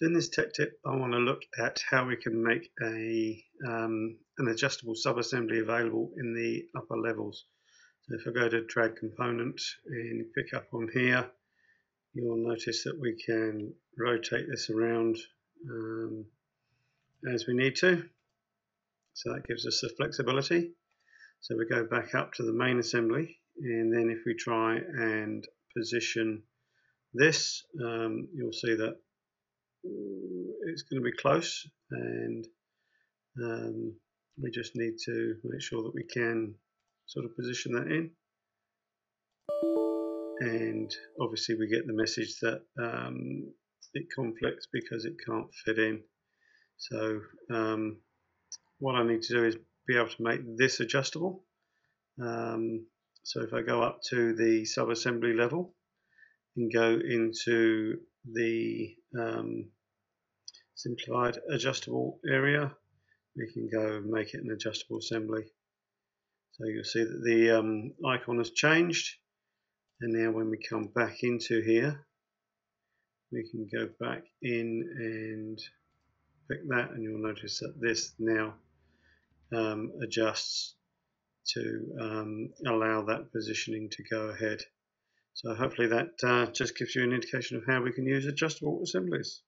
So in this tech tip, I want to look at how we can make a um, an adjustable subassembly available in the upper levels. So if I go to drag component and pick up on here, you'll notice that we can rotate this around um, as we need to. So that gives us the flexibility. So we go back up to the main assembly and then if we try and position this, um, you'll see that it's going to be close and um, we just need to make sure that we can sort of position that in. And obviously we get the message that um, it conflicts because it can't fit in. So um, what I need to do is be able to make this adjustable. Um, so if I go up to the sub-assembly level and go into the um, simplified adjustable area we can go make it an adjustable assembly so you'll see that the um, icon has changed and now when we come back into here we can go back in and pick that and you'll notice that this now um, adjusts to um, allow that positioning to go ahead. So hopefully that uh, just gives you an indication of how we can use adjustable assemblies.